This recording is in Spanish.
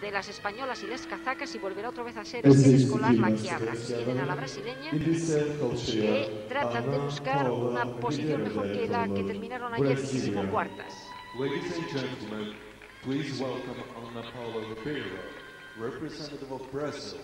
de las españolas y las kazakas y volverá otra vez a ser este escolar la que abra. Tienen a la brasileña que tratan de buscar una posición mejor que la que terminaron ayer cuartas. Ladies and gentlemen, please welcome Ana Paula Ribeiro, representative of Brazil,